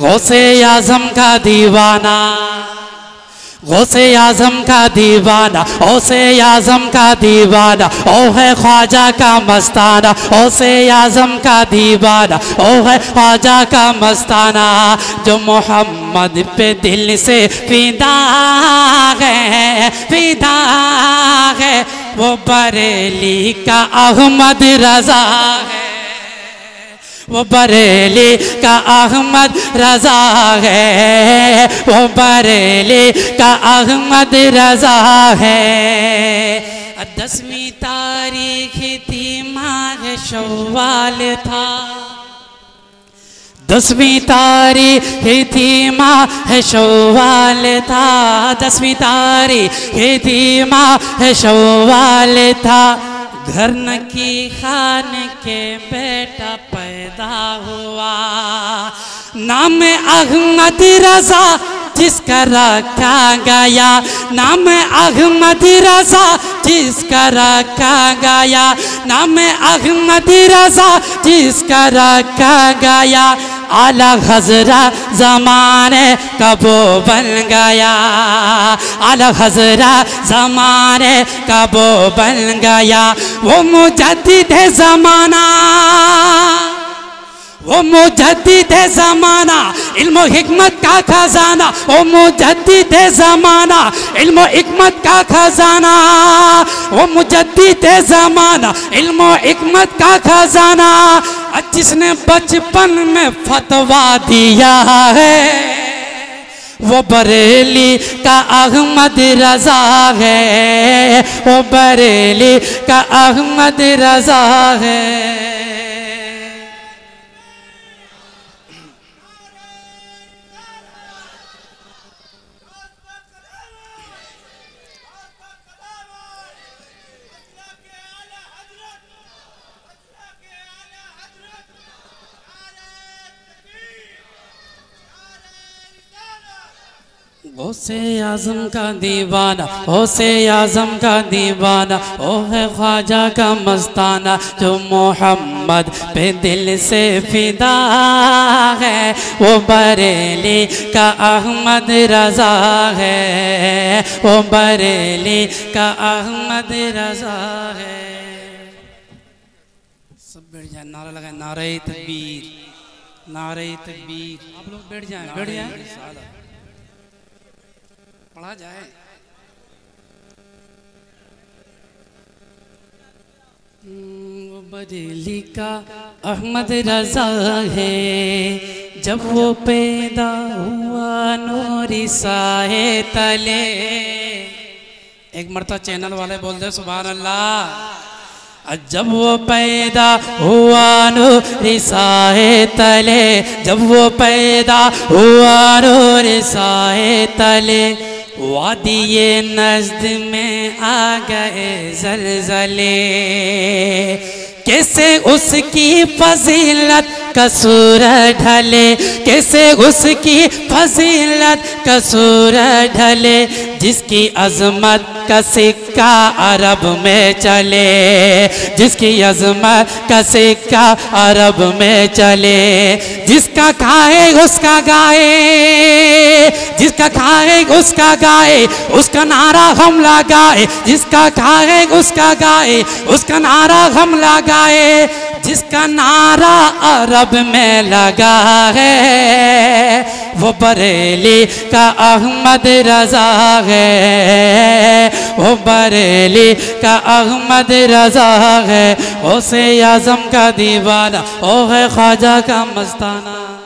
गौसे आज़म का दीवाना, गौसे आज़म का दीवाना ओसे आज़म का दीवाना, ओ है ख्वाजा का मस्ताना ओसे आज़म का दीवाना, ओ है ख्वाजा का मस्ताना, जो मोहम्मद पे दिल से फिदा है फिदा है, वो बरेली का अहमद रजा है। वो बरेली का अहमद रजा है। वो बरेली का अहमद रजा है। दसवीं तारीख थी माघ शवाल था। दसवीं तारीख थी माह शवाल था। दसवीं तारीख थी माह शवाल था। घर न की खान के बेटा पैदा हुआ। नाम अहमद रजा, जिसका रखा गया। नाम अहमद रजा, जिसका रखा गया। नाम अहमद रजा, जिसका रखा गया। आला हजरा जमाने कबो बन गया। आला हजरा जमाने कबो बन गया। वो मुजद्दिद जमाना। वो मुजद्दिद जमाना। इल्म हिकमत का खजाना। वो मुजद्दिद जमाना। इल्म हिकमत का खजाना। वो मुजद्दिद जमाना। इल्म हिकमत का खजाना। जिसने बचपन में फतवा दिया है, वो बरेली का अहमद रजा है। वो बरेली का अहमद रजा है। गौसे आज़म का दीवाना गौसे आज़म का दीवाना ओ है ख्वाजा का मस्ताना, जो मोहम्मद पे दिल से फिदा है, वो बरेली का अहमद रजा है, वो बरेली का अहमद रजा है। सब बैठ जाए, नारा लगाए नारे तकबीर नारे तकबीर आप लोग बैठ जाए बैठ जाए। पढ़ा जाए। बरेली का अहमद रजा है। जब वो पैदा हुआ नूरी साहे तले। एक मरता चैनल वाले बोल दे सुबह अल्लाह जब वो पैदा हुआ नूरी साहे तले, जब वो पैदा हुआ नूरी साहे तले। वादिये नजद में आ गए जलजले। कैसे उसकी फजीलत कसूर ढले, कैसे उसकी फजीलत? कसूर ढले, जिसकी अजमत का सिक्का अरब में चले, जिसकी अजमत का सिक्का अरब में चले, जिसका खाए उसका गाए, जिसका खाए उसका गाए, उसका नारा हम लगाए, जिसका खाए उसका गाए, उसका नारा हम लगाए। जिसका नारा अरब में लगा है, वो बरेली का अहमद रजा है। वो बरेली का अहमद रजा है उसे आज़म का दीवाना, ओ है ख्वाजा का मस्ताना।